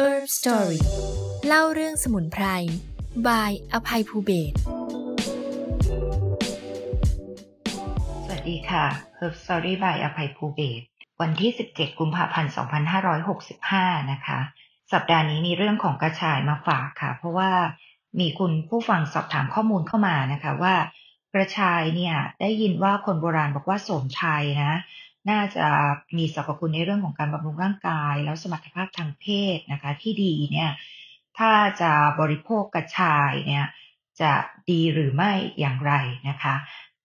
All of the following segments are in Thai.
Herb Story เล่าเรื่องสมุนไพรบายอภัยภูเบศสวัสดีค่ะ Herb Story by อภัยภูเบศวันที่ 17 กุมภาพันธ์ 2565 นะคะ สัปดาห์นี้มีเรื่องของกระชายมาฝากค่ะ เพราะว่ามีคุณผู้ฟังสอบถามข้อมูลเข้ามานะคะว่ากระชายเนี่ยได้ยินว่าคนโบราณบอกว่าโสมไทยนะ น่าจะมีสรรพคุณในเรื่องของการบำรุงร่างกาย แล้วสมรรถภาพทางเพศนะคะ ที่ดีเนี่ยถ้าจะบริโภคกระชายเนี่ยจะดีหรือไม่อย่างไรนะคะ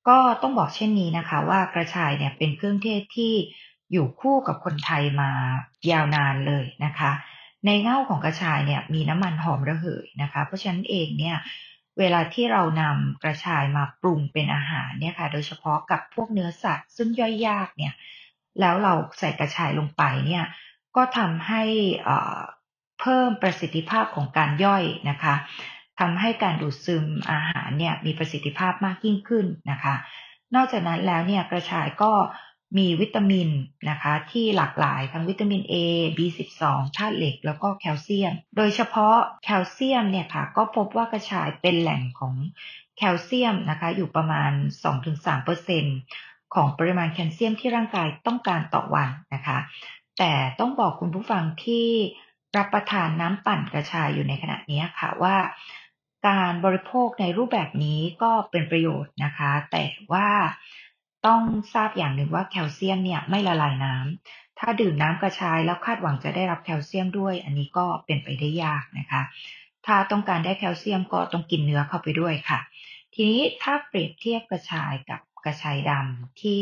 ก็ต้องบอกเช่นนี้นะคะ ว่ากระชายเนี่ยเป็นเครื่องเทศที่อยู่คู่กับคนไทยมายาวนานเลยนะคะ ในเง่าของกระชายเนี่ยมีน้ำมันหอมระเหยนะคะ เพราะฉะนั้นเองเนี่ยเวลาที่เรานำกระชายมาปรุงเป็นอาหารเนี่ยค่ะ โดยเฉพาะกับพวกเนื้อสัตว์ซึ่งย่อยยากเนี่ย แล้วเราใส่กระชายลงไปเนี่ยก็ทำให้เพิ่มประสิทธิภาพของการย่อยนะคะทำให้การดูดซึมอาหารเนี่ยมีประสิทธิภาพมากยิ่งขึ้นนะคะ นอกจากนั้นแล้วเนี่ยกระชายก็มีวิตามินนะคะที่หลากหลายทั้งวิตามิน A B12 ธาตุเหล็กแล้วก็แคลเซียม โดยเฉพาะแคลเซียมเนี่ยค่ะก็พบว่ากระชายเป็นแหล่งของแคลเซียมนะคะอยู่ประมาณ 2-3% ของปริมาณแคลเซียมที่ร่างกายต้องการต่อวันนะคะ แต่ต้องบอกคุณผู้ฟังที่รับประทานน้ำปั่นกระชายอยู่ในขณะนี้ค่ะว่า การบริโภคในรูปแบบนี้ก็เป็นประโยชน์นะคะ แต่ว่าต้องทราบอย่างหนึ่งว่าแคลเซียมเนี่ยไม่ละลายน้ำถ้าดื่มน้ำกระชายแล้วคาดหวังจะได้รับแคลเซียมด้วย อันนี้ก็เป็นไปได้ยากนะคะ ถ้าต้องการได้แคลเซียมก็ต้องกินเนื้อเข้าไปด้วยค่ะ ทีนี้ถ้าเปรียบเทียบกระชายกับ กระชายดำที่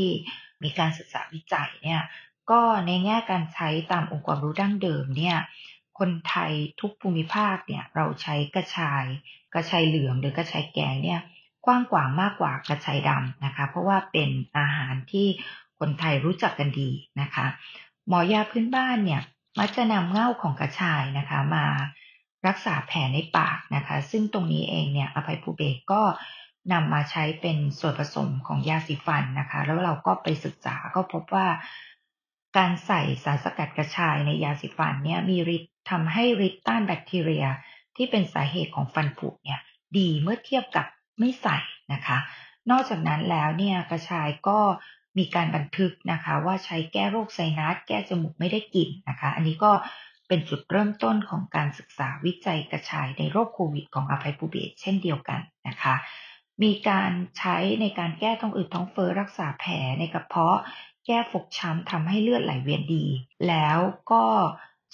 มีการศึกษาวิจัยเนี่ยก็ในแง่การใช้ตามองค์ความรู้ดั้งเดิมเนี่ยคนไทยทุกภูมิภาคเนี่ยเราใช้กระชาย กระชายเหลืองหรือกระชายแกงเนี่ยกว้างกว่างมากกว่ากระชายดำนะคะ เพราะว่าเป็นอาหารที่คนไทยรู้จักกันดีนะคะ หมอยาพื้นบ้านเนี่ยมักจะนำเง่าของกระชายนะคะมารักษาแผลในปากนะคะ ซึ่งตรงนี้เองเนี่ยอภัยภูเบศก็ นำมาใช้เป็นส่วนผสมของยาสีฟันนะคะ แล้วเราก็ไปศึกษาก็พบว่าการใส่สารสกัดกระชายในยาสีฟันเนี่ยมีฤทธิ์ทำให้ฤทธิ์ต้านแบคทีเรีย ที่เป็นสาเหตุของฟันผุเนี่ยดีเมื่อเทียบกับไม่ใส่นะคะ นอกจากนั้นแล้วเนี่ยกระชายก็มีการบันทึกนะคะว่าใช้แก้โรคไซนัสแก้จมูกไม่ได้กลิ่นนะคะ อันนี้ก็เป็นจุดเริ่มต้นของการศึกษาวิจัยกระชายในโรคโควิดของอภัยภูเบศเช่นเดียวกันนะคะ มีการใช้ในการแก้ท้องอืดท้องเฟ้อรักษาแผลในกระเพาะ แก้ฟกช้ำทำให้เลือดไหลเวียนดี แล้วก็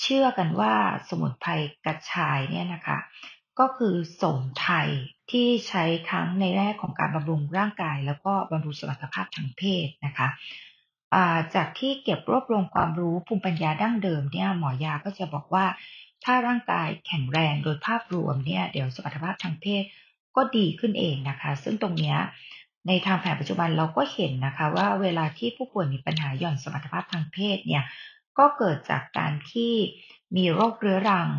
เชื่อกันว่าสมุนไพรกระชายเนี่ยนะคะ ก็คือสมไทยที่ใช้ทั้งในแรกของการบำรุงร่างกาย แล้วก็บำรุงสมรรถภาพทางเพศนะคะจากที่เก็บรวบรวมความรู้ภูมิปัญญาดั้งเดิมเนี่ยหมอยาก็จะบอกว่าถ้าร่างกายแข็งแรงโดยภาพรวมเนี่ยเดี๋ยวสมรรถภาพทางเพศ ก็ดีขึ้นเองนะคะ ซึ่งตรงนี้ในทางแผนปัจจุบันเราก็เห็นนะคะว่าเวลาที่ผู้ป่วยมีปัญหาหย่อนสมรรถภาพทางเพศเนี่ยก็เกิดจากการที่มีโรคเรื้อรัง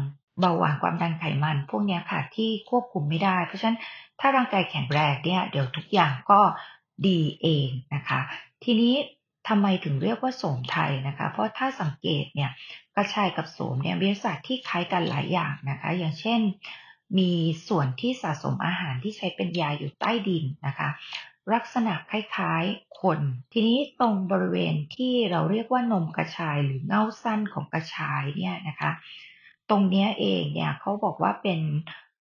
เบาหวานความดันไขมัน พวกนี้ค่ะที่ควบคุมไม่ได้ เพราะฉะนั้นถ้าร่างกายแข็งแรงเนี่ยเดี๋ยวทุกอย่างก็ดีเองนะคะ ทีนี้ทำไมถึงเรียกว่าโสมไทยนะคะ เพราะถ้าสังเกตเนี่ยกระชายกับโสมเนี่ยวิทยาศาสตร์ที่คล้ายกันหลายอย่างนะคะ อย่างเช่น มีส่วนที่สะสมอาหารที่ใช้เป็นยาอยู่ใต้ดินนะคะ ลักษณะคล้ายๆคน ทีนี้ตรงบริเวณที่เราเรียกว่านมกระชายหรือเง่าสั้นของกระชายเนี่ยนะคะ ตรงนี้เองเนี่ยเขาบอกว่าเป็น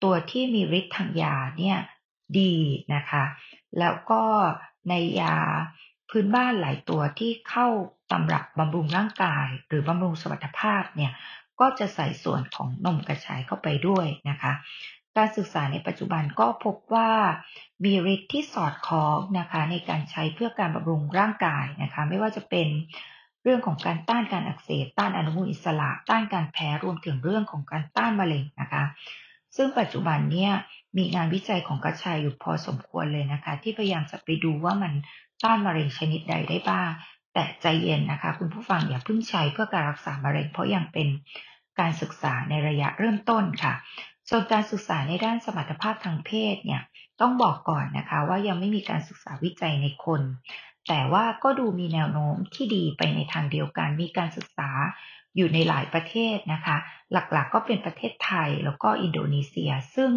ตัวที่มีฤทธิ์ทางยาเนี่ยดีนะคะ แล้วก็ในยาพื้นบ้านหลายตัวที่เข้าตำรับบำรุงร่างกาย หรือบำรุงสมรรถภาพเนี่ย ก็จะใส่ส่วนของนมกระชายเข้าไปด้วยนะคะ การศึกษาในปัจจุบันก็พบว่ามีฤทธิ์ที่สอดคล้องนะคะในการใช้เพื่อการบำรุงร่างกายนะคะไม่ว่าจะเป็นเรื่องของการต้านการอักเสบต้านอนุมูลอิสระ ต้านการแพ้รวมถึงเรื่องของการต้านมะเร็งนะคะ ซึ่งปัจจุบันเนี่ยมีงานวิจัยของกระชายอยู่พอสมควรเลยนะคะ ที่พยายามจะไปดูว่ามันต้านมะเร็งชนิดใดได้บ้างแต่ใจเย็นนะคะ คุณผู้ฟังอย่าเพิ่งใช้เพื่อการรักษามะเร็งเพราะยังเป็น การศึกษาในระยะเริ่มต้นค่ะ ส่วนการศึกษาในด้านสมรรถภาพทางเพศเนี่ยต้องบอกก่อนนะคะว่ายังไม่มีการศึกษาวิจัยในคน แต่ว่าก็ดูมีแนวโน้มที่ดีไปในทางเดียวกัน มีการศึกษาอยู่ในหลายประเทศนะคะ หลักๆก็เป็นประเทศไทยแล้วก็อินโดนีเซีย ซึ่ง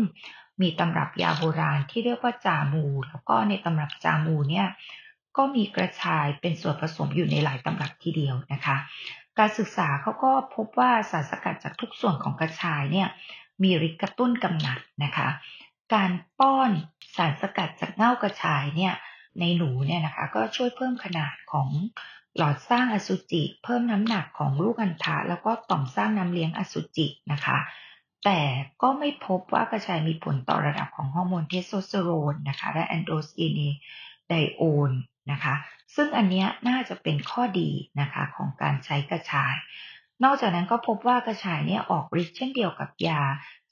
มีตำรับยาโบราณที่เรียกว่าจามู แล้วก็ในตำรับจามูเนี่ยก็มีกระชายเป็นส่วนผสมอยู่ในหลายตำรับทีเดียวนะคะ การศึกษาเขาก็พบว่าสารสกัดจากทุกส่วนของกระชายเนี่ยมีฤทธิ์กระตุ้นกำหนัดนะคะ การป้อนสารสกัดจากเง่ากระชายเนี่ยในหนูเนี่ยนะคะก็ช่วยเพิ่มขนาดของหลอดสร้างอสุจิ เพิ่มน้ำหนักของลูกอัณฑะแล้วก็ต่อมสร้างน้ำเลี้ยงอสุจินะคะ แต่ก็ไม่พบว่ากระชายมีผลต่อระดับของฮอร์โมนเทสโทสเตอโรนนะคะและแอนโดรสตีนีไดโอน นะคะ ซึ่งอันนี้น่าจะเป็นข้อดีนะคะของการใช้กระชาย นอกจากนั้นก็พบว่ากระชายเนี่ยออกฤทธิ์เช่นเดียวกับยา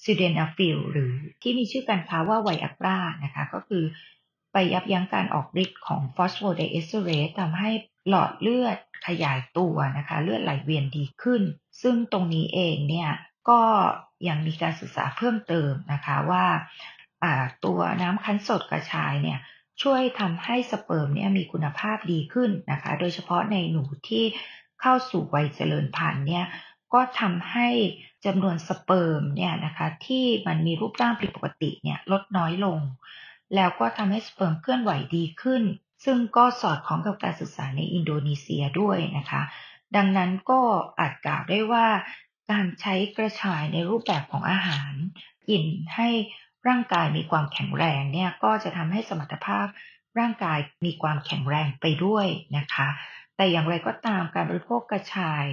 ซิลเดนาฟิลหรือที่มีชื่อการค้าว่าไวอักรานะคะก็คือไปยับยั้งการออกฤทธิ์ของฟอสโฟไดเอสเตอเรสทำให้หลอดเลือดขยายตัวนะคะ เลือดไหลเวียนดีขึ้น ซึ่งตรงนี้เองเนี่ยก็ยังมีการศึกษาเพิ่มเติมนะคะว่าตัวน้ำคั้นสดกระชายเนี่ย ช่วยทำให้สเปิร์มเนี่ยมีคุณภาพดีขึ้นนะคะ โดยเฉพาะในหนูที่เข้าสู่วัยเจริญพันธุ์เนี่ยก็ทำให้จำนวนสเปิร์มเนี่ยนะคะที่มันมีรูปร่างผิดปกติเนี่ยลดน้อยลง แล้วก็ทำให้สเปิร์มเคลื่อนไหวดีขึ้น ซึ่งก็สอดคล้องกับการศึกษาในอินโดนีเซียด้วยนะคะ ดังนั้นก็อาจกล่าวได้ว่าการใช้กระชายในรูปแบบของอาหาร กินให้ ร่างกายมีความแข็งแรงเนี่ยก็จะทำให้สมรรถภาพร่างกายมีความแข็งแรงไปด้วยนะคะ แต่อย่างไรก็ตามการบริโภคกระชาย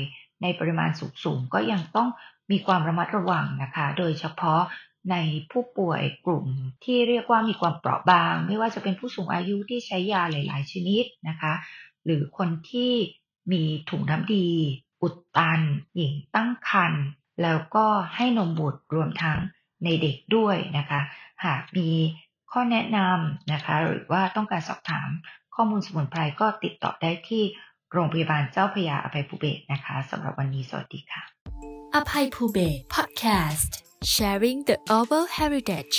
ในปริมาณสูงๆก็ยังต้องมีความระมัดระวังนะคะ โดยเฉพาะในผู้ป่วยกลุ่มที่เรียกว่ามีความเปราะบาง ไม่ว่าจะเป็นผู้สูงอายุที่ใช้ยาหลาย ๆ ชนิดนะคะ หรือคนที่มีถุงน้ำดี อุดตัน หญิงตั้งครรภ์แล้วก็ให้นมบุตรรวมทั้ง ในเด็กด้วยนะคะ หากมีข้อแนะนำนะคะ หรือว่าต้องการสอบถามข้อมูลสมุนไพรก็ติดต่อได้ที่โรงพยาบาลเจ้าพยาอภัยภูเบศนะคะสำหรับวันนี้สวัสดีค่ะอภัยภูเบศ Podcast Sharing the Oval Heritage